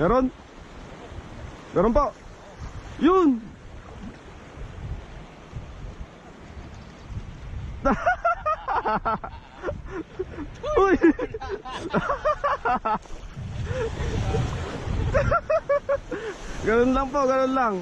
Meron? Meron po. Yun! Uy! ganun lang po, ganun lang.